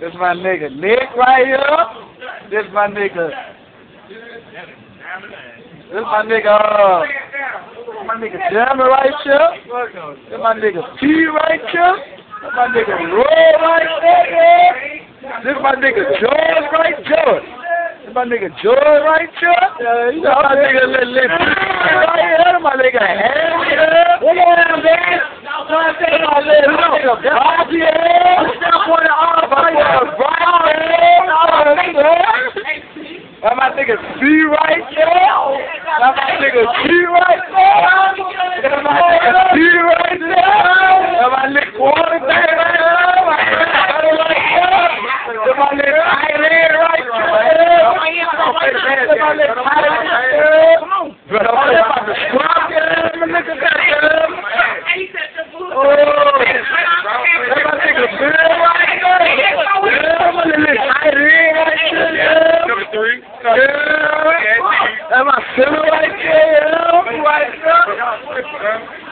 This my nigga Nick right here. This my nigga. This my nigga. Uh, my nigga Jammer right here. This my nigga P right here. This my nigga Roy right there. This my nigga George right George. This my nigga George right here. Know my nigga Lil Lil right here. My nigga Harry here. Look at him, man. My nigga Bobby here. Step on the arm. My nigga Brian here. That my nigga C right there. That my nigga C right there. That my nigga C right there. That my nigga quarterback right there. Right. That my nigga right there. That my nigga right there. Squat there. My nigga. Oh. That three. Yeah, yeah. that's my right. Yeah. Right.